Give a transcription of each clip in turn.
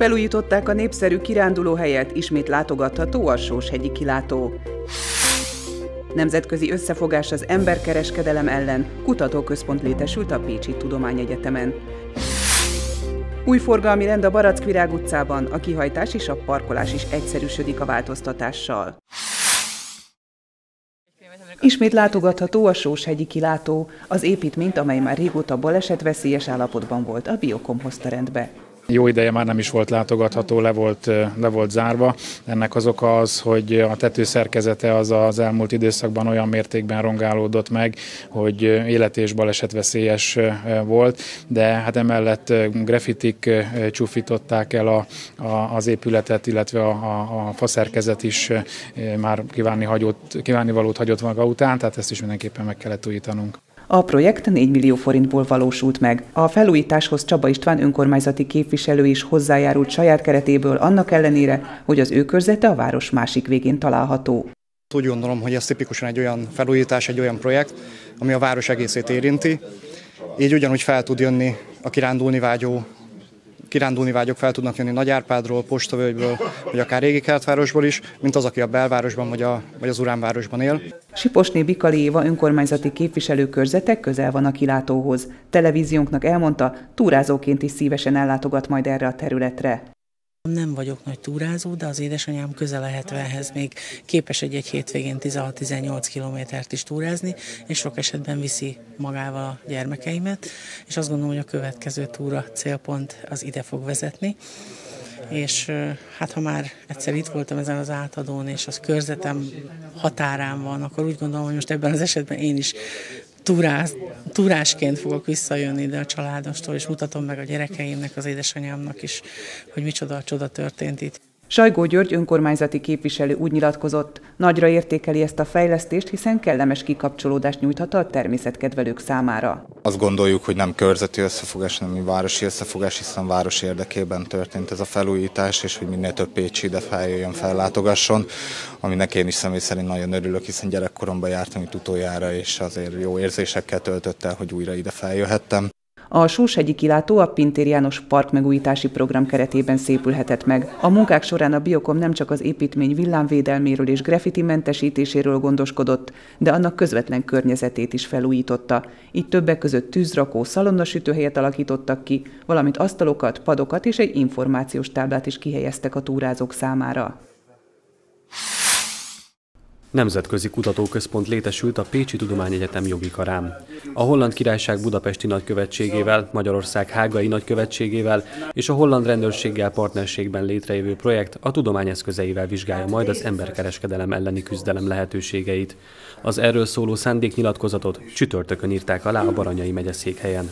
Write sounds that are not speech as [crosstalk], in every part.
Felújították a népszerű kirándulóhelyet, ismét látogatható a Sóshegyi kilátó. Nemzetközi összefogás az emberkereskedelem ellen, kutatóközpont létesült a Pécsi Tudományegyetemen. Új forgalmi rend a Barackvirág utcában, a kihajtás és a parkolás is egyszerűsödik a változtatással. Ismét látogatható a Sóshegyi kilátó, az építményt, amely már régóta balesetveszélyes állapotban volt, a Biokom hozta rendbe. Jó ideje már nem is volt látogatható, le volt, le volt zárva. Ennek az oka az, hogy a tetőszerkezete az az elmúlt időszakban olyan mértékben rongálódott meg, hogy élet és balesetveszélyes volt, de hát emellett grafitik csúfították el a, a, az épületet, illetve a, a, a faszerkezet is már kívánni, hagyott, kívánni valót hagyott maga után, tehát ezt is mindenképpen meg kellett újítanunk. A projekt 4 millió forintból valósult meg. A felújításhoz Csaba István önkormányzati képviselő is hozzájárult saját keretéből, annak ellenére, hogy az ő körzete a város másik végén található. Úgy gondolom, hogy ez tipikusan egy olyan felújítás, egy olyan projekt, ami a város egészét érinti. Így ugyanúgy fel tud jönni a kirándulni vágyó kirándulni vágyok fel tudnak jönni Nagyárpádról, Postavölgyből, vagy akár régi kertvárosból is, mint az, aki a belvárosban vagy, a, vagy az Uránvárosban él. Siposné Bikali Éva önkormányzati képviselőkörzetek közel van a kilátóhoz. Televíziónknak elmondta, túrázóként is szívesen ellátogat majd erre a területre. Nem vagyok nagy túrázó, de az édesanyám közel a 70-hez még képes egy-egy hétvégén 16-18 kilométert is túrázni, és sok esetben viszi magával a gyermekeimet, és azt gondolom, hogy a következő túra célpont az ide fog vezetni. És hát ha már egyszer itt voltam ezen az átadón, és az körzetem határán van, akkor úgy gondolom, hogy most ebben az esetben én is túráz, túrásként fogok visszajönni ide a családostól, és mutatom meg a gyerekeimnek, az édesanyámnak is, hogy micsoda a csoda történt itt. Sajgó György önkormányzati képviselő úgy nyilatkozott, nagyra értékeli ezt a fejlesztést, hiszen kellemes kikapcsolódást nyújthat a természetkedvelők számára. Azt gondoljuk, hogy nem körzeti összefogás, hanem városi összefogás, hiszen város érdekében történt ez a felújítás, és hogy minél több Pécsi ide feljöjjön, fellátogasson, aminek én is személy szerint nagyon örülök, hiszen gyerekkoromban jártam itt utoljára, és azért jó érzésekkel töltött el, hogy újra ide feljöhettem. A Sóshegyi kilátó a Pintér János Park megújítási program keretében szépülhetett meg. A munkák során a Biokom nem csak az építmény villámvédelméről és graffiti mentesítéséről gondoskodott, de annak közvetlen környezetét is felújította. Így többek között tűzrakó, szalonnasütőhelyet alakítottak ki, valamint asztalokat, padokat és egy információs táblát is kihelyeztek a túrázók számára. Nemzetközi Kutatóközpont létesült a Pécsi Tudományegyetem jogi karán. A Holland Királyság Budapesti Nagykövetségével, Magyarország Hágai Nagykövetségével és a Holland Rendőrséggel partnerségben létrejövő projekt a tudomány eszközeivel vizsgálja majd az emberkereskedelem elleni küzdelem lehetőségeit. Az erről szóló szándéknyilatkozatot csütörtökön írták alá a Baranyai megyeszékhelyen.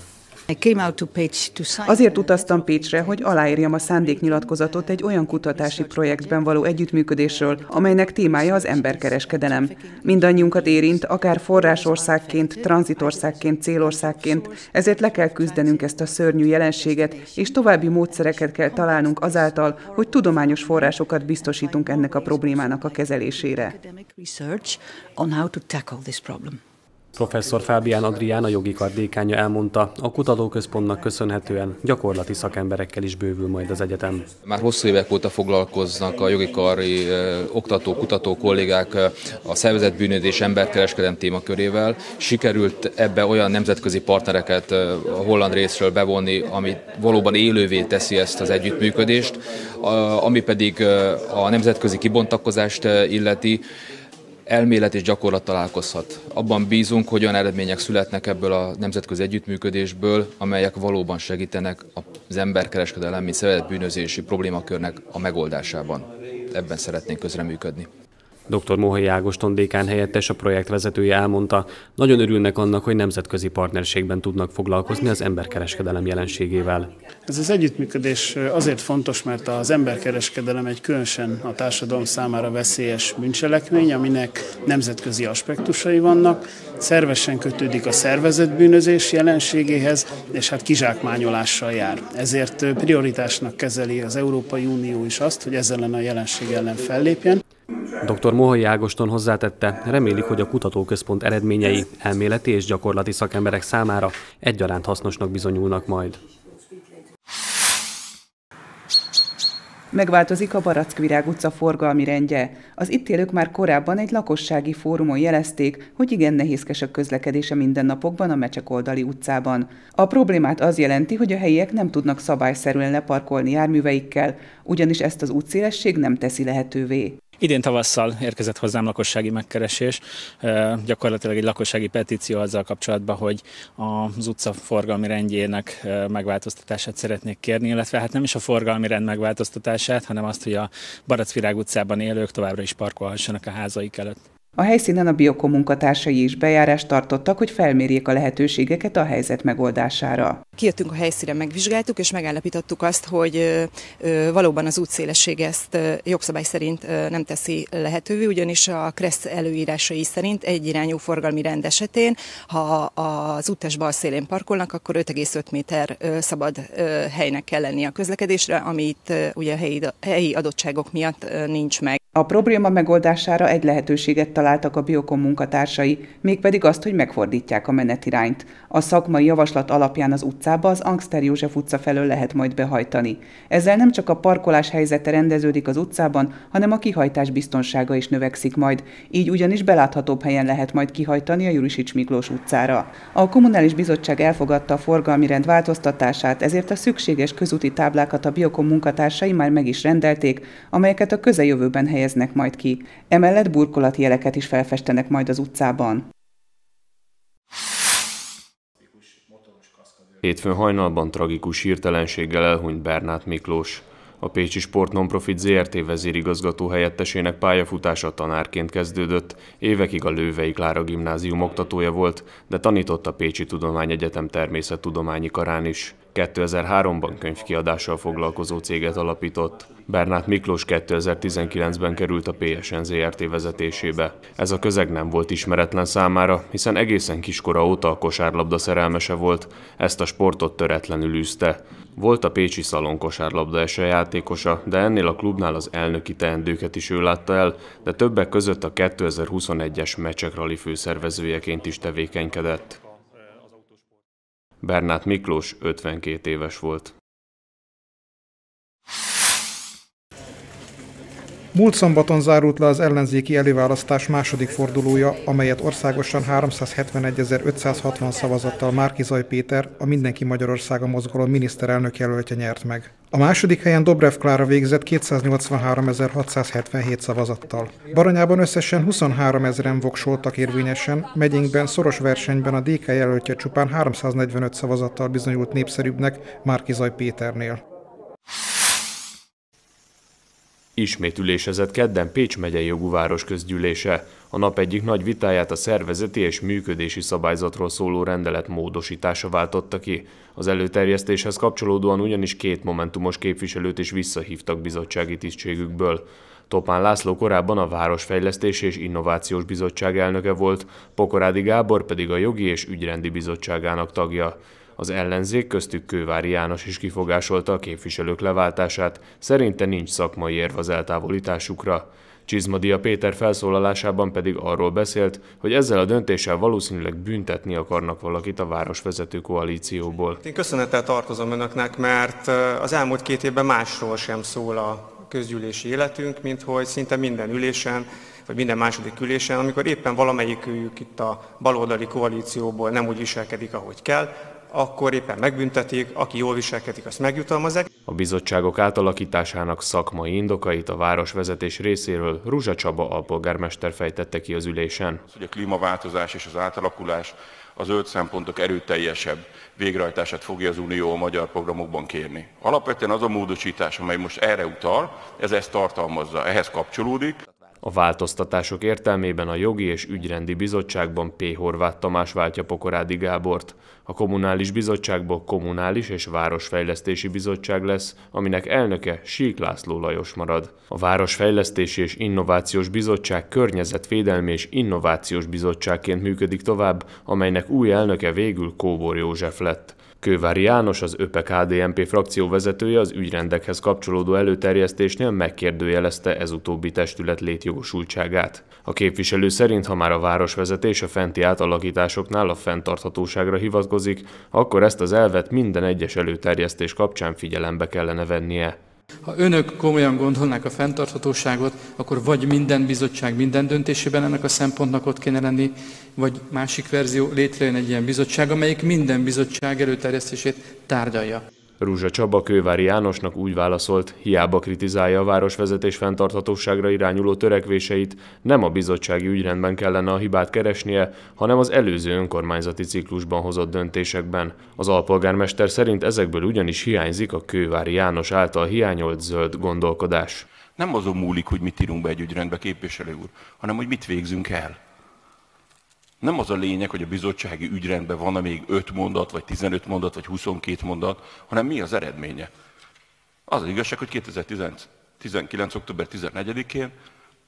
Azért utaztam Pécsre, hogy aláírjam a szándéknyilatkozatot egy olyan kutatási projektben való együttműködésről, amelynek témája az emberkereskedelem. Mindannyiunkat érint, akár forrásországként, tranzitországként, célországként, ezért le kell küzdenünk ezt a szörnyű jelenséget, és további módszereket kell találnunk azáltal, hogy tudományos forrásokat biztosítunk ennek a problémának a kezelésére. Professzor Fábián Adrián, a jogi kar dékánya elmondta, a kutatóközpontnak köszönhetően gyakorlati szakemberekkel is bővül majd az egyetem. Már hosszú évek óta foglalkoznak a jogi kari oktató, kutató kollégák a szervezett bűnözés emberkereskedelem témakörével. Sikerült ebbe olyan nemzetközi partnereket a holland részről bevonni, ami valóban élővé teszi ezt az együttműködést, ami pedig a nemzetközi kibontakozást illeti elmélet és gyakorlat találkozhat. Abban bízunk, hogy olyan eredmények születnek ebből a nemzetközi együttműködésből, amelyek valóban segítenek az emberkereskedelem, mint bűnözési problémakörnek a megoldásában. Ebben szeretnénk közreműködni. Dr. Mohai Ágoston dékán helyettes, a projekt vezetője elmondta, nagyon örülnek annak, hogy nemzetközi partnerségben tudnak foglalkozni az emberkereskedelem jelenségével. Ez az együttműködés azért fontos, mert az emberkereskedelem egy különösen a társadalom számára veszélyes bűncselekmény, aminek nemzetközi aspektusai vannak, szervesen kötődik a szervezetbűnözés jelenségéhez, és hát kizsákmányolással jár. Ezért prioritásnak kezeli az Európai Unió is azt, hogy ezzel a jelenség ellen fellépjen. Dr. Mohai Ágoston hozzátette, remélik, hogy a kutatóközpont eredményei elméleti és gyakorlati szakemberek számára egyaránt hasznosnak bizonyulnak majd. Megváltozik a Barackvirág utca forgalmi rendje. Az itt élők már korábban egy lakossági fórumon jelezték, hogy igen nehézkes a közlekedése mindennapokban a Mecsekoldali utcában. A problémát az jelenti, hogy a helyiek nem tudnak szabályszerűen leparkolni járműveikkel, ugyanis ezt az útszélesség nem teszi lehetővé. Idén tavasszal érkezett hozzám lakossági megkeresés, gyakorlatilag egy lakossági petíció azzal kapcsolatban, hogy az utca forgalmi rendjének megváltoztatását szeretnék kérni, illetve hát nem is a forgalmi rend megváltoztatását, hanem azt, hogy a Baracvirág utcában élők továbbra is parkolhassanak a házaik előtt. A helyszínen a Biokom munkatársai is bejárást tartottak, hogy felmérjék a lehetőségeket a helyzet megoldására. Kijöttünk a helyszínen, megvizsgáltuk, és megállapítottuk azt, hogy valóban az útszélesség ezt jogszabály szerint nem teszi lehetővé, ugyanis a KRESZ előírásai szerint egy irányú forgalmi rend esetén, ha az útes bal szélén parkolnak, akkor 5,5 méter szabad helynek kell lenni a közlekedésre, amit ugye a helyi adottságok miatt nincs meg. A probléma megoldására egy lehetőséget találtak a Biokom munkatársai, mégpedig azt, hogy megfordítják a menetirányt. A szakmai javaslat alapján az utcába az Angster József utca felől lehet majd behajtani. Ezzel nem csak a parkolás helyzete rendeződik az utcában, hanem a kihajtás biztonsága is növekszik majd. Így ugyanis beláthatóbb helyen lehet majd kihajtani a Jurisics Miklós utcára. A Kommunális Bizottság elfogadta a forgalmi rend változtatását, ezért a szükséges közúti táblákat a Biokom munkatársai már meg is rendelték, amelyeket a közeljövőben helyeznek majd ki. Emellett burkolati jeleket is felfestenek majd az utcában. Hétfőn hajnalban tragikus hirtelenséggel elhunyt Bernát Miklós. A Pécsi Sport Nonprofit ZRT vezérigazgató helyettesének pályafutása tanárként kezdődött, évekig a Lővei Klára gimnázium oktatója volt, de tanított a Pécsi Tudományegyetem természettudományi karán is. 2003-ban könyvkiadással foglalkozó céget alapított. Bernát Miklós 2019-ben került a PSN ZRT vezetésébe. Ez a közeg nem volt ismeretlen számára, hiszen egészen kiskora óta a kosárlabda szerelmese volt, ezt a sportot töretlenül űzte. Volt a Pécsi Szalon kosárlabda játékosa, de ennél a klubnál az elnöki teendőket is ő látta el, de többek között a 2021-es meccsek rali főszervezőjeként is tevékenykedett. Bernát Miklós 52 éves volt. Múlt szombaton zárult le az ellenzéki előválasztás második fordulója, amelyet országosan 371.560 szavazattal Márkizaj Péter, a Mindenki Magyarországa mozgalom miniszterelnök jelöltje nyert meg. A második helyen Dobrev Klára végzett 283.677 szavazattal. Baranyában összesen 23 ezeren voksoltak érvényesen, megyénkben szoros versenyben a DK jelöltje csupán 345 szavazattal bizonyult népszerűbbnek Márkizaj Péternél. Ismét ülésezett kedden Pécs megyei jogú városközgyűlése. A nap egyik nagy vitáját a szervezeti és működési szabályzatról szóló rendelet módosítása váltotta ki. Az előterjesztéshez kapcsolódóan ugyanis két momentumos képviselőt is visszahívtak bizottsági tisztségükből. Topán László korábban a Városfejlesztési és Innovációs Bizottság elnöke volt, Pokorádi Gábor pedig a Jogi és Ügyrendi Bizottságának tagja. Az ellenzék köztük Kővári János is kifogásolta a képviselők leváltását, szerinte nincs szakmai érv az eltávolításukra. Csizmadia Péter felszólalásában pedig arról beszélt, hogy ezzel a döntéssel valószínűleg büntetni akarnak valakit a városvezető koalícióból. Én köszönettel tartozom önöknek, mert az elmúlt két évben másról sem szól a közgyűlési életünk, mint hogy szinte minden ülésen, vagy minden második ülésen, amikor éppen valamelyikük itt a baloldali koalícióból nem úgy viselkedik, ahogy kell, akkor éppen megbüntetik, aki jól viselkedik, azt megjutalmazzák. A bizottságok átalakításának szakmai indokait a városvezetés részéről Ruzsa Csaba alpolgármester fejtette ki az ülésen. Hogy a klímaváltozás és az átalakulás az öt szempontok erőteljesebb végrehajtását fogja az Unió a magyar programokban kérni. Alapvetően az a módosítás, amely most erre utal, ez ezt tartalmazza, ehhez kapcsolódik. A változtatások értelmében a Jogi és Ügyrendi Bizottságban P. Horváth Tamás váltja Pokorádi Gábort, a Kommunális Bizottságból Kommunális és Városfejlesztési Bizottság lesz, aminek elnöke Sík László Lajos marad. A Városfejlesztési és Innovációs Bizottság Környezetvédelmi és Innovációs Bizottságként működik tovább, amelynek új elnöke végül Kóbor József lett. Kővári János, az ÖPE KDNP frakció vezetője az ügyrendekhez kapcsolódó előterjesztésnél megkérdőjelezte ez utóbbi testület létjogosultságát. A képviselő szerint, ha már a városvezetés a fenti átalakításoknál a fenntarthatóságra hivatkozik, akkor ezt az elvet minden egyes előterjesztés kapcsán figyelembe kellene vennie. Ha önök komolyan gondolnák a fenntarthatóságot, akkor vagy minden bizottság minden döntésében ennek a szempontnak ott kéne lenni, vagy másik verzió, létrejön egy ilyen bizottság, amelyik minden bizottság előterjesztését tárgyalja. Rúzsa Csaba Kővári Jánosnak úgy válaszolt, hiába kritizálja a városvezetés fenntarthatóságra irányuló törekvéseit, nem a bizottsági ügyrendben kellene a hibát keresnie, hanem az előző önkormányzati ciklusban hozott döntésekben. Az alpolgármester szerint ezekből ugyanis hiányzik a Kővári János által hiányolt zöld gondolkodás. Nem azon múlik, hogy mit írunk be egy ügyrendbe, képviselő úr, hanem hogy mit végzünk el. Nem az a lényeg, hogy a bizottsági ügyrendben van-e még 5 mondat, vagy 15 mondat, vagy 22 mondat, hanem mi az eredménye. Az az igazság, hogy 2019. október 14-én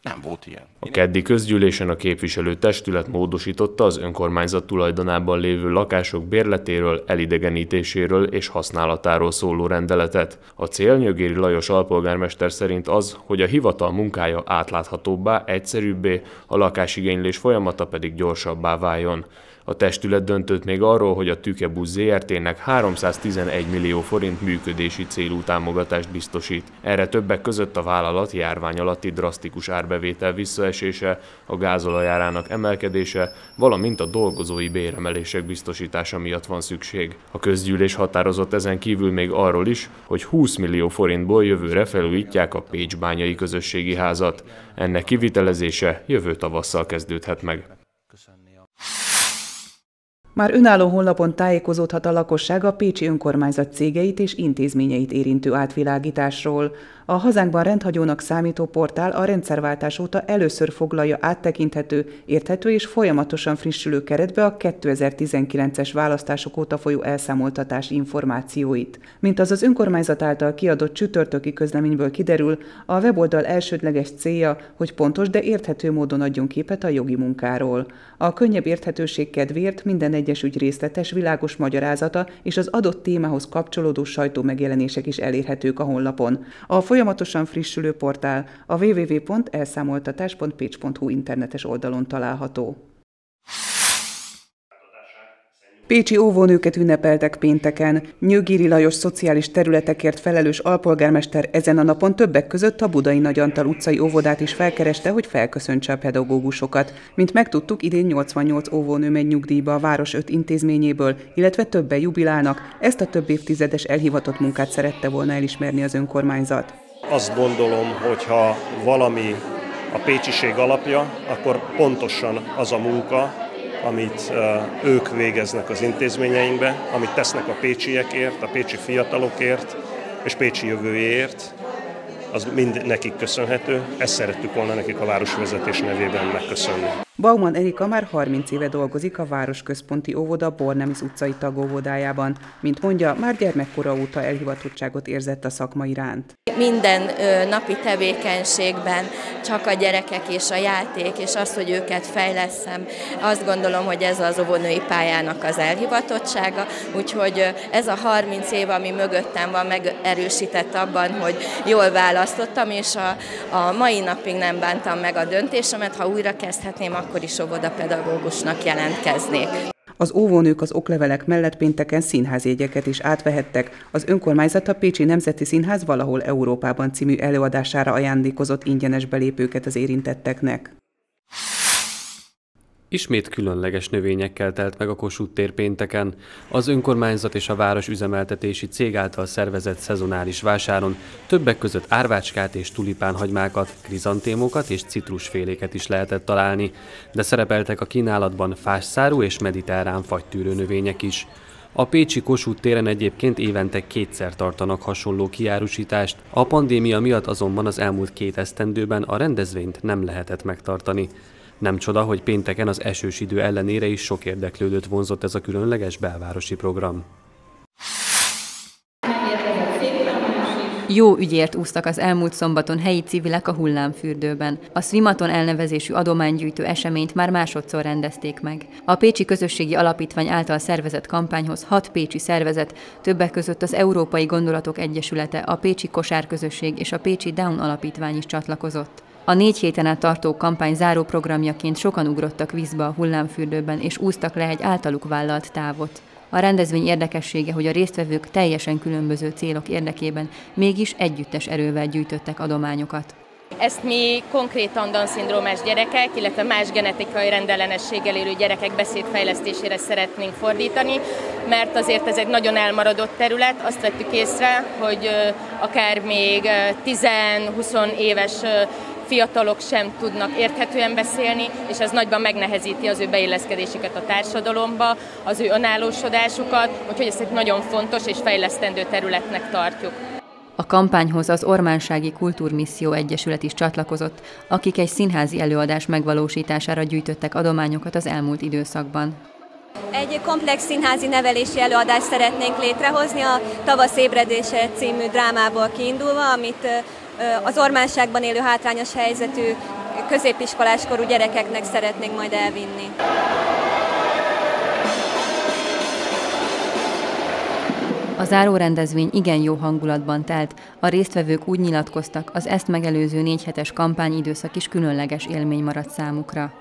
nem volt ilyen. A keddi közgyűlésen a képviselő testület módosította az önkormányzat tulajdonában lévő lakások bérletéről, elidegenítéséről és használatáról szóló rendeletet. A cél Nyögéri Lajos alpolgármester szerint az, hogy a hivatal munkája átláthatóbbá, egyszerűbbé, a lakásigénylés folyamata pedig gyorsabbá váljon. A testület döntött még arról, hogy a Tükebusz ZRT-nek 311 millió forint működési célú támogatást biztosít. Erre többek között a vállalat járvány alatti drasztikus árbevétel visszaesése, a gázolajárának emelkedése, valamint a dolgozói béremelések biztosítása miatt van szükség. A közgyűlés határozott ezen kívül még arról is, hogy 20 millió forintból jövőre felújítják a Pécsbányai közösségi házat. Ennek kivitelezése jövő tavasszal kezdődhet meg. Már önálló honlapon tájékozódhat a lakosság a Pécsi önkormányzat cégeit és intézményeit érintő átvilágításról. A hazánkban rendhagyónak számító portál a rendszerváltás óta először foglalja áttekinthető, érthető és folyamatosan frissülő keretbe a 2019-es választások óta folyó elszámoltatás információit. Mint az az önkormányzat által kiadott csütörtöki közleményből kiderül, a weboldal elsődleges célja, hogy pontos, de érthető módon adjon képet a jogi munkáról. A könnyebb érthetőség kedvéért minden egyes ügy részletes, világos magyarázata és az adott témához kapcsolódó sajtó megjelenések is elérhetők a honlapon. A folyamatosan frissülő portál a www.elszámoltatás.pécs.hu internetes oldalon található. Pécsi óvónőket ünnepeltek pénteken. Nyögéri Lajos szociális területekért felelős alpolgármester ezen a napon többek között a Budai Nagyantal utcai óvodát is felkereste, hogy felköszöntse a pedagógusokat. Mint megtudtuk, idén 88 óvónő megy nyugdíjba a város öt intézményéből, illetve többen jubilálnak. Ezt a több évtizedes elhivatott munkát szerette volna elismerni az önkormányzat. Azt gondolom, hogy ha valami a pécsiség alapja, akkor pontosan az a munka, amit ők végeznek az intézményeinkbe, amit tesznek a pécsiekért, a pécsi fiatalokért és pécsi jövőjéért, az mind nekik köszönhető. Ezt szerettük volna nekik a városvezetés nevében megköszönni. Bauman Erika már 30 éve dolgozik a Városközponti Óvoda Bornemis utcai tagóvodájában. Mint mondja, már gyermekkora óta elhivatottságot érzett a szakma iránt. Minden napi tevékenységben csak a gyerekek és a játék, és az, hogy őket fejleszem, azt gondolom, hogy ez az óvónői pályának az elhivatottsága, úgyhogy ez a 30 év, ami mögöttem van, megerősített abban, hogy jól választottam, és a, a mai napig nem bántam meg a döntésemet, ha újra kezdhetném, akkor is óvodapedagógusnak jelentkeznék. Az óvónők az oklevelek mellett pénteken színházjegyeket is átvehettek. Az önkormányzat a Pécsi Nemzeti Színház valahol Európában című előadására ajándékozott ingyenes belépőket az érintetteknek. Ismét különleges növényekkel telt meg a Kossuth tér pénteken. Az önkormányzat és a város üzemeltetési cég által szervezett szezonális vásáron többek között árvácskát és tulipánhagymákat, krizantémokat és citrusféléket is lehetett találni, de szerepeltek a kínálatban fásszárú és mediterrán fagytűrő növények is. A Pécsi Kossuth téren egyébként évente kétszer tartanak hasonló kiárusítást, a pandémia miatt azonban az elmúlt két esztendőben a rendezvényt nem lehetett megtartani. Nem csoda, hogy pénteken az esős idő ellenére is sok érdeklődőt vonzott ez a különleges belvárosi program. Jó ügyért úsztak az elmúlt szombaton helyi civilek a hullámfürdőben. A Swimaton elnevezésű adománygyűjtő eseményt már másodszor rendezték meg. A Pécsi Közösségi Alapítvány által szervezett kampányhoz hat pécsi szervezet, többek között az Európai Gondolatok Egyesülete, a Pécsi Kosárközösség és a Pécsi Down Alapítvány is csatlakozott. A négy héten át tartó kampány záró programjaként sokan ugrottak vízbe a hullámfürdőben és úsztak le egy általuk vállalt távot. A rendezvény érdekessége, hogy a résztvevők teljesen különböző célok érdekében mégis együttes erővel gyűjtöttek adományokat. Ezt mi konkrétan Down-szindrómás gyerekek, illetve más genetikai rendellenességgel élő gyerekek beszédfejlesztésére szeretnénk fordítani, mert azért ez egy nagyon elmaradott terület. Azt vettük észre, hogy akár még 10-20 éves fiatalok sem tudnak érthetően beszélni, és ez nagyban megnehezíti az ő beilleszkedésüket a társadalomba, az ő önállósodásukat, úgyhogy ezt egy nagyon fontos és fejlesztendő területnek tartjuk. A kampányhoz az Ormánsági Kultúrmisszió Egyesület is csatlakozott, akik egy színházi előadás megvalósítására gyűjtöttek adományokat az elmúlt időszakban. Egy komplex színházi nevelési előadást szeretnénk létrehozni a Tavasz ébredése című drámából kiindulva, amit az ormánságban élő hátrányos helyzetű középiskoláskorú gyerekeknek szeretnénk majd elvinni. A záró rendezvény igen jó hangulatban telt, a résztvevők úgy nyilatkoztak, az ezt megelőző négy hetes kampányidőszak is különleges élmény maradt számukra.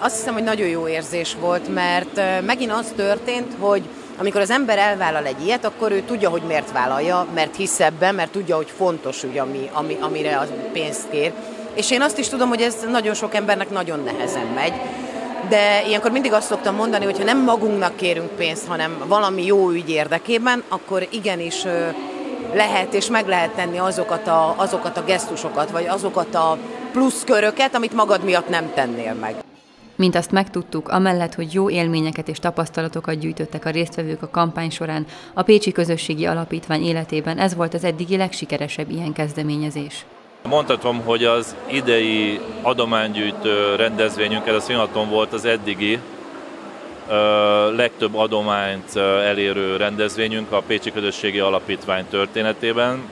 Azt hiszem, hogy nagyon jó érzés volt, mert megint az történt, hogy amikor az ember elvállal egy ilyet, akkor ő tudja, hogy miért vállalja, mert hisz ebben, mert tudja, hogy fontos, ugye, ami, ami, amire az pénzt kér. És én azt is tudom, hogy ez nagyon sok embernek nagyon nehezen megy. De ilyenkor mindig azt szoktam mondani, hogy ha nem magunknak kérünk pénzt, hanem valami jó ügy érdekében, akkor igenis lehet és meg lehet tenni azokat a, azokat a gesztusokat, vagy azokat a pluszköröket, amit magad miatt nem tennél meg. Mint azt megtudtuk, amellett, hogy jó élményeket és tapasztalatokat gyűjtöttek a résztvevők a kampány során, a Pécsi Közösségi Alapítvány életében ez volt az eddigi legsikeresebb ilyen kezdeményezés. Mondhatom, hogy az idei adománygyűjtő rendezvényünk, ez a színhaton volt az eddigi legtöbb adományt elérő rendezvényünk a Pécsi Közösségi Alapítvány történetében.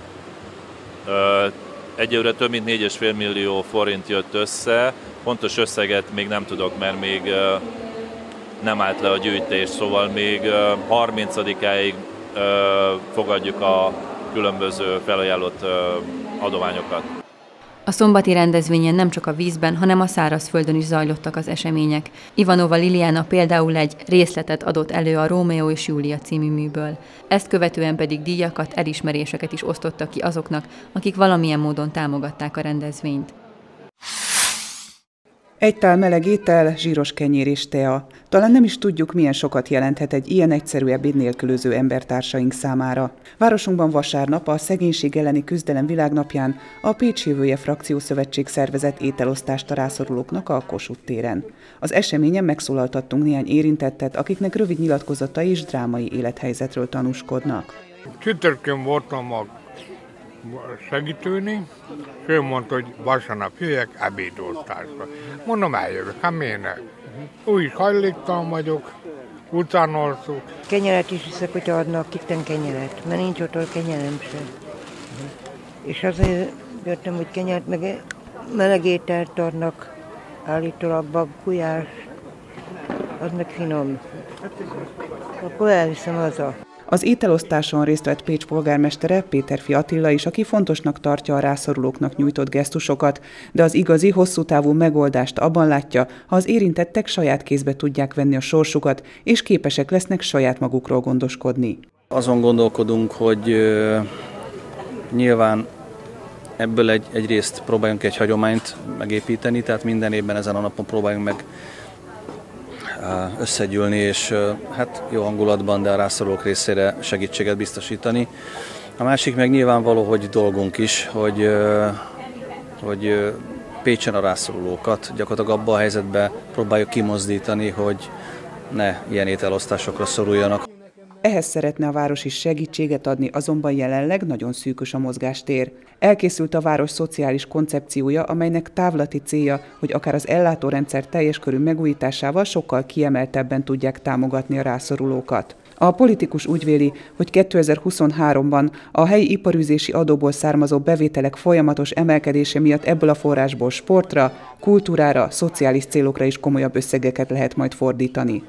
Egyelőre több mint 4,5 millió forint jött össze, pontos összeget még nem tudok, mert még nem állt le a gyűjtés, szóval még 30-áig fogadjuk a különböző felajánlott adományokat. A szombati rendezvényen nem csak a vízben, hanem a szárazföldön is zajlottak az események. Ivanova Liliana például egy részletet adott elő a Rómeó és Júlia című műből. Ezt követően pedig díjakat, elismeréseket is osztottak ki azoknak, akik valamilyen módon támogatták a rendezvényt. Egy tál meleg étel, zsíros kenyér és tea. Talán nem is tudjuk, milyen sokat jelenthet egy ilyen egyszerű ebéd nélkülöző embertársaink számára. Városunkban vasárnap a szegénység elleni küzdelem világnapján a Pécs Jövője Frakció Szövetség szervezett ételosztást a rászorulóknak a Kossuth téren. Az eseményen megszólaltattunk néhány érintettet, akiknek rövid nyilatkozatai és drámai élethelyzetről tanúskodnak. Csütörtökön voltam a segítőni, és ő mondta, hogy vasárnap jöjjek ebédosztásra. Mondom, eljövök, hát miért ne? Úgy is hajléktalan vagyok, után alszok. Kenyeret is hiszek, hogy adnak itten kenyeret, mert nincs ott kenyerem sem. És azért jöttem, hogy kenyeret, meg meleg ételt adnak, állítólag bab, gulyás, az meg finom. Akkor elviszem haza. Az ételosztáson részt vett Pécs polgármestere Péterfi Attila is, aki fontosnak tartja a rászorulóknak nyújtott gesztusokat, de az igazi, hosszú távú megoldást abban látja, ha az érintettek saját kézbe tudják venni a sorsukat, és képesek lesznek saját magukról gondoskodni. Azon gondolkodunk, hogy nyilván ebből egy, egy részt próbáljunk egy hagyományt megépíteni, tehát minden évben ezen a napon próbáljunk meg összegyűlni, és hát jó hangulatban, de a rászorulók részére segítséget biztosítani. A másik meg nyilvánvaló, hogy dolgunk is, hogy, hogy Pécsen a rászorulókat gyakorlatilag abba a helyzetbe próbáljuk kimozdítani, hogy ne ilyen ételosztásokra szoruljanak. Ehhez szeretne a város is segítséget adni, azonban jelenleg nagyon szűkös a mozgástér. Elkészült a város szociális koncepciója, amelynek távlati célja, hogy akár az ellátórendszer teljes körű megújításával sokkal kiemeltebben tudják támogatni a rászorulókat. A politikus úgy véli, hogy 2023-ban a helyi iparűzési adóból származó bevételek folyamatos emelkedése miatt ebből a forrásból sportra, kultúrára, szociális célokra is komolyabb összegeket lehet majd fordítani.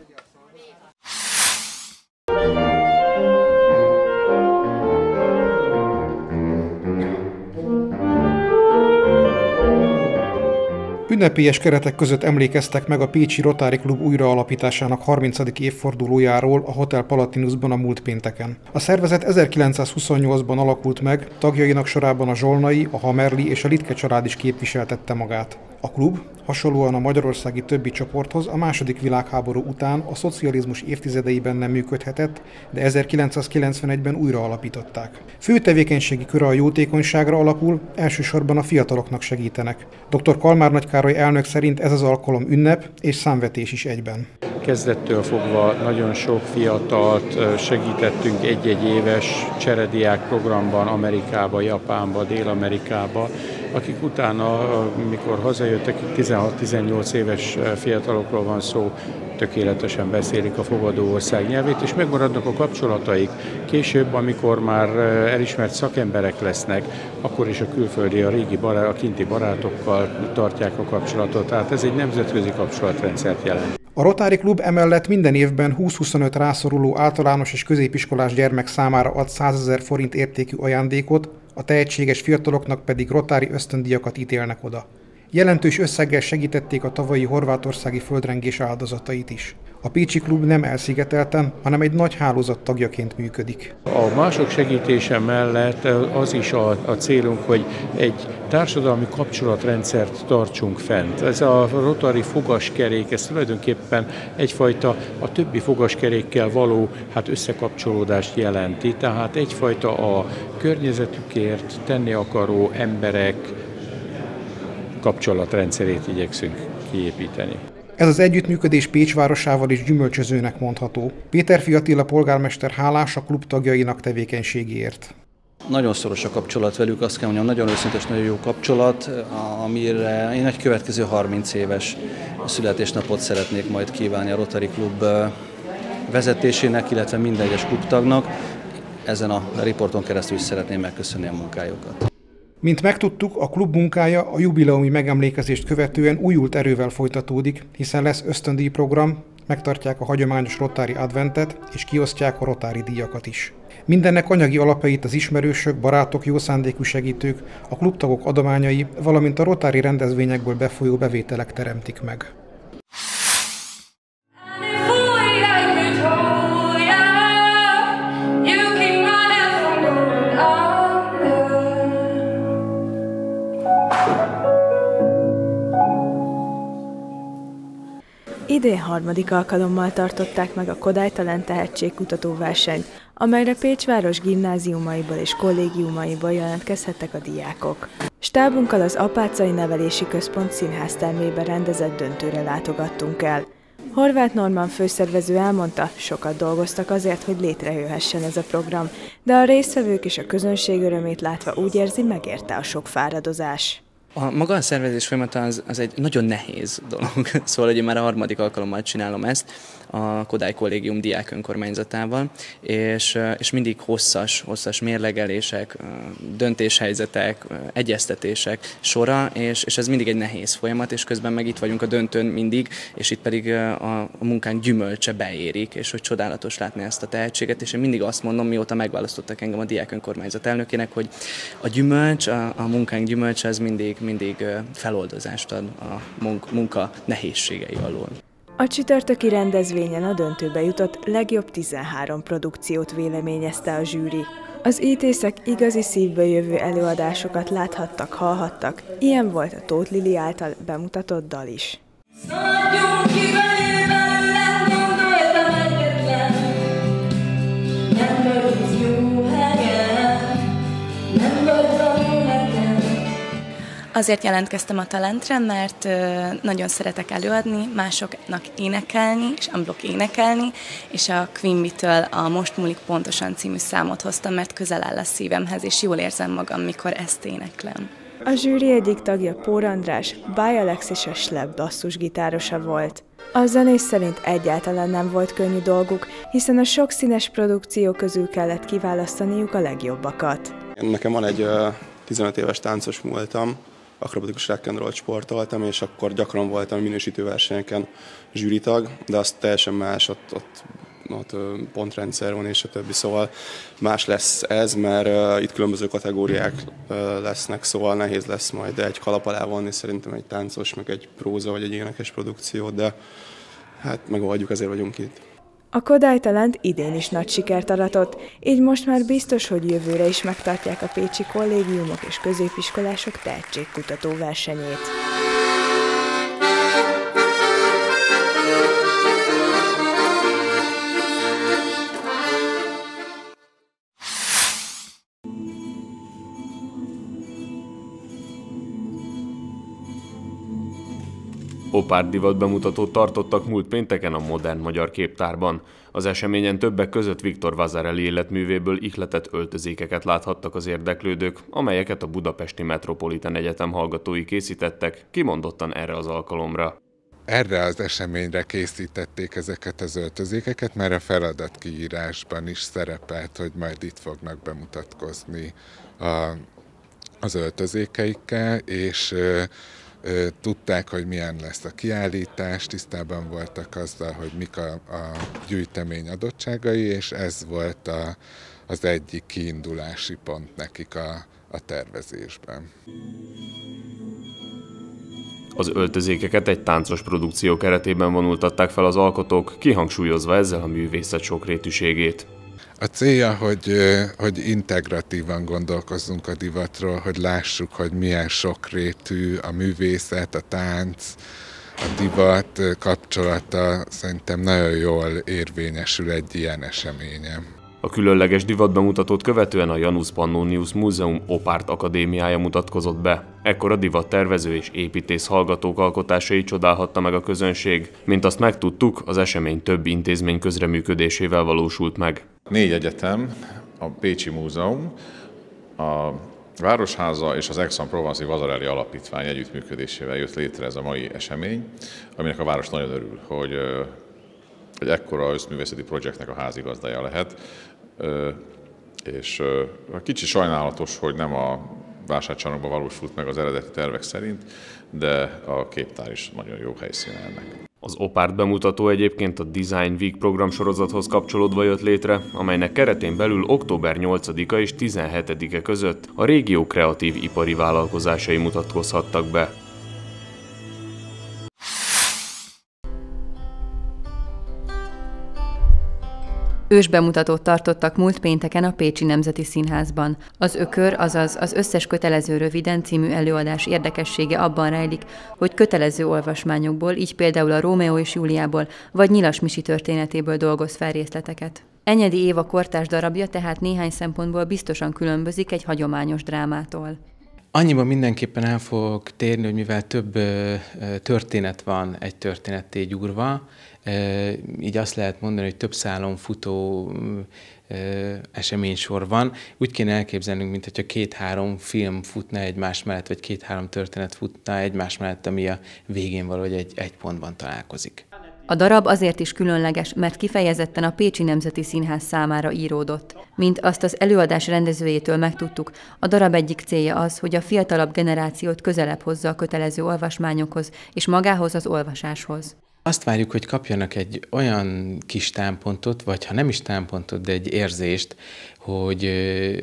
Ünnepélyes keretek között emlékeztek meg a Pécsi Rotári Klub újraalapításának 30. évfordulójáról a Hotel Palatinusban a múlt pénteken. A szervezet 1928-ban alakult meg, tagjainak sorában a Zsolnai, a Hamerli és a Litke család is képviseltette magát. A klub, hasonlóan a magyarországi többi csoporthoz a második világháború után a szocializmus évtizedeiben nem működhetett, de 1991-ben újra alapították. Fő tevékenységi köre a jótékonyságra alapul, elsősorban a fiataloknak segítenek. Dr. Kalmár Nagykároly elnök szerint ez az alkalom ünnep és számvetés is egyben. Kezdettől fogva nagyon sok fiatalt segítettünk egy-egy éves cserediák programban Amerikába, Japánba, Dél-Amerikába, akik utána, mikor hazajöttek, 16-18 éves fiatalokról van szó, tökéletesen beszélik a fogadó ország nyelvét, és megmaradnak a kapcsolataik. Később, amikor már elismert szakemberek lesznek, akkor is a külföldi, a régi barát, a kinti barátokkal tartják a kapcsolatot. Tehát ez egy nemzetközi kapcsolatrendszert jelent. A Rotári Klub emellett minden évben 20-25 rászoruló általános és középiskolás gyermek számára ad 100 ezer forint értékű ajándékot, a tehetséges fiataloknak pedig rotári ösztöndíjakat ítélnek oda. Jelentős összeggel segítették a tavalyi horvátországi földrengés áldozatait is. A Pécsi Klub nem elszigetelten, hanem egy nagy hálózat tagjaként működik. A mások segítése mellett az is a, a célunk, hogy egy társadalmi kapcsolatrendszert tartsunk fent. Ez a rotari fogaskerék, ez tulajdonképpen egyfajta a többi fogaskerékkel való hát összekapcsolódást jelenti, tehát egyfajta a környezetükért tenni akaró emberek kapcsolatrendszerét igyekszünk kiépíteni. Ez az együttműködés Pécs városával is gyümölcsözőnek mondható. Péter Fiatilla polgármester hálás a klub tagjainak tevékenységéért. Nagyon szoros a kapcsolat velük, azt kell mondjam, nagyon őszintes, nagyon jó kapcsolat, amire én egy következő 30 éves születésnapot szeretnék majd kívánni a Rotary Klub vezetésének, illetve minden egyes klubtagnak. Ezen a riporton keresztül is szeretném megköszönni a munkájukat. Mint megtudtuk, a klub munkája a jubileumi megemlékezést követően újult erővel folytatódik, hiszen lesz ösztöndíj program, megtartják a hagyományos rotári adventet, és kiosztják a rotári díjakat is. Mindennek anyagi alapjait az ismerősök, barátok, jó szándékú segítők, a klubtagok adományai, valamint a rotári rendezvényekből befolyó bevételek teremtik meg. Idén harmadik alkalommal tartották meg a Kodály Talent Tehetségkutató versenyt, amelyre Pécs város gimnáziumaiból és kollégiumaiból jelentkezhettek a diákok. Stábunkkal az Apácai Nevelési Központ színháztermébe rendezett döntőre látogattunk el. Horváth Norman főszervező elmondta, sokat dolgoztak azért, hogy létrejöhessen ez a program, de a résztvevők és a közönség örömét látva úgy érzi, megérte a sok fáradozás. A maga a szervezés folyamata az, az egy nagyon nehéz dolog. [laughs] Szóval hogy én már a harmadik alkalommal csinálom ezt a Kodály Kollégium diák önkormányzatával, és, és mindig hosszas, hosszas mérlegelések, döntéshelyzetek, egyeztetések sora, és, és ez mindig egy nehéz folyamat, és közben meg itt vagyunk a döntőn mindig, és itt pedig a, a munkánk gyümölcse beérik, és hogy csodálatos látni ezt a tehetséget, és én mindig azt mondom, mióta megválasztottak engem a diák önkormányzat elnökének, hogy a gyümölcs, a, a munkánk gyümölcse, ez mindig, mindig feloldozást ad a munka nehézségei alól. A csütörtöki rendezvényen a döntőbe jutott legjobb 13 produkciót véleményezte a zsűri. Az ítészek igazi szívből jövő előadásokat láthattak, hallhattak, ilyen volt a Tóth Lili által bemutatott dal is. Azért jelentkeztem a talentre, mert nagyon szeretek előadni, másoknak énekelni, és unblock énekelni, és a Queen Bee-től a Most múlik pontosan című számot hoztam, mert közel áll a szívemhez, és jól érzem magam, mikor ezt éneklem. A zsűri egyik tagja Pór András, Báj Alexis a Slep basszusgitárosa volt. A zenés szerint egyáltalán nem volt könnyű dolguk, hiszen a sok színes produkció közül kellett kiválasztaniuk a legjobbakat. Nekem van egy 15 éves táncos múltam, akrobatikus rock'n'roll sportoltam, és akkor gyakran voltam minősítő versenyeken zsűritag, de az teljesen más, ott, ott, ott pontrendszer van, és a többi, szóval más lesz ez, mert uh, itt különböző kategóriák uh, lesznek, szóval nehéz lesz majd egy kalap alá vonni szerintem egy táncos, meg egy próza, vagy egy énekes produkció, de hát megoldjuk, ezért vagyunk itt. A Kodály Talent idén is nagy sikert aratott, így most már biztos, hogy jövőre is megtartják a pécsi kollégiumok és középiskolások tehetségkutató versenyét. Opár divat bemutatót tartottak múlt pénteken a Modern Magyar Képtárban. Az eseményen többek között Viktor Vazareli életművéből ihletett öltözékeket láthattak az érdeklődők, amelyeket a Budapesti Metropolitan Egyetem hallgatói készítettek, kimondottan erre az alkalomra. Erre az eseményre készítették ezeket az öltözékeket, mert a feladatkiírásban is szerepelt, hogy majd itt fognak bemutatkozni a, az öltözékeikkel, és tudták, hogy milyen lesz a kiállítás, tisztában voltak azzal, hogy mik a, a gyűjtemény adottságai, és ez volt a, az egyik kiindulási pont nekik a, a tervezésben. Az öltözékeket egy táncos produkció keretében vonultatták fel az alkotók, kihangsúlyozva ezzel a művészet sokrétűségét. A célja, hogy, hogy integratívan gondolkozzunk a divatról, hogy lássuk, hogy milyen sokrétű a művészet, a tánc, a divat kapcsolata szerintem nagyon jól érvényesül egy ilyen eseményen. A különleges divatbemutatót követően a Janus Pannonius Múzeum Opárt Akadémiája mutatkozott be. Ekkor a divattervező és építész hallgatók alkotásai csodálhatta meg a közönség. Mint azt megtudtuk, az esemény több intézmény közreműködésével valósult meg. Négy egyetem, a Pécsi Múzeum, a Városháza és az Aix-en-Provence Vazarelli Alapítvány együttműködésével jött létre ez a mai esemény, aminek a város nagyon örül, hogy egy ekkora összművészeti projektnek a házigazdája lehet. És kicsi sajnálatos, hogy nem a vásárcsarnokban valósult meg az eredeti tervek szerint, de a képtár is nagyon jó helyszín ennek. Az Opárt bemutató egyébként a Design Week program sorozathoz kapcsolódva jött létre, amelynek keretén belül október 8-a és 17-e között a régió kreatív ipari vállalkozásai mutatkozhattak be. Ősbemutatót tartottak múlt pénteken a Pécsi Nemzeti Színházban. Az Ökör, azaz az összes kötelező röviden című előadás érdekessége abban rejlik, hogy kötelező olvasmányokból, így például a Rómeó és Júliából, vagy Nyilas Misi történetéből dolgoz fel részleteket. Enyedi Éva kortás darabja tehát néhány szempontból biztosan különbözik egy hagyományos drámától. Annyiban mindenképpen el fogok térni, hogy mivel több történet van egy történetté gyúrva, így azt lehet mondani, hogy több szálon futó eseménysor van. Úgy kéne elképzelnünk, mint hogyha két-három film futna egymás mellett, vagy két-három történet futna egymás mellett, ami a végén valahogy egy, egy pontban találkozik. A darab azért is különleges, mert kifejezetten a Pécsi Nemzeti Színház számára íródott. Mint azt az előadás rendezőjétől megtudtuk, a darab egyik célja az, hogy a fiatalabb generációt közelebb hozza a kötelező olvasmányokhoz és magához az olvasáshoz. Azt várjuk, hogy kapjanak egy olyan kis támpontot, vagy ha nem is támpontot, de egy érzést, hogy,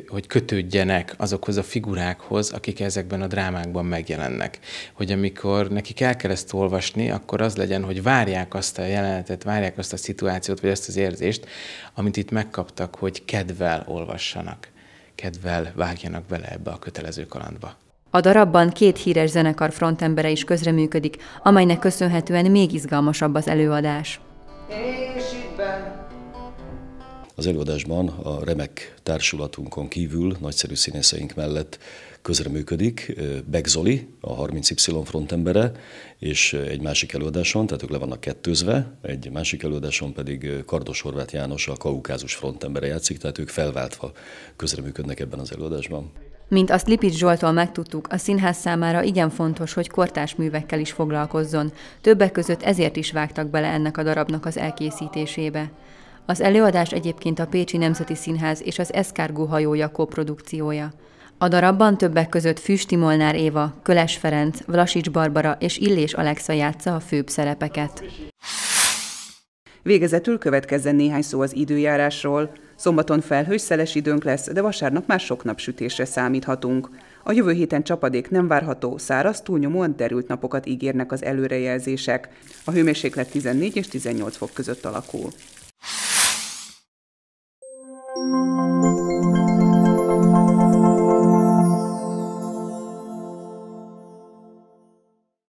hogy kötődjenek azokhoz a figurákhoz, akik ezekben a drámákban megjelennek. Hogy amikor nekik el kell ezt olvasni, akkor az legyen, hogy várják azt a jelenetet, várják azt a szituációt, vagy azt az érzést, amit itt megkaptak, hogy kedvel olvassanak, kedvel vágjanak bele ebbe a kötelező kalandba. A darabban két híres zenekar frontembere is közreműködik, amelynek köszönhetően még izgalmasabb az előadás. Az előadásban a remek társulatunkon kívül nagyszerű színészeink mellett közreműködik Beck Zoli, a 30Y frontembere, és egy másik előadáson, tehát ők le vannak kettőzve, egy másik előadáson pedig Kardos Horváth János, a kaukázus frontembere játszik, tehát ők felváltva közreműködnek ebben az előadásban. Mint azt Lipit Zsoltól megtudtuk, a színház számára igen fontos, hogy kortás művekkel is foglalkozzon. Többek között ezért is vágtak bele ennek a darabnak az elkészítésébe. Az előadás egyébként a Pécsi Nemzeti Színház és az Eszkárgó hajója koprodukciója. A darabban többek között Füsti Molnár Éva, Köles Ferenc, Vlasics Barbara és Illés Alexa játsza a főbb szerepeket. Végezetül következzen néhány szó az időjárásról. Szombaton felhős szeles időnk lesz, de vasárnap már sok napsütésre számíthatunk. A jövő héten csapadék nem várható, száraz, túlnyomóan derült napokat ígérnek az előrejelzések. A hőmérséklet 14 és 18 fok között alakul.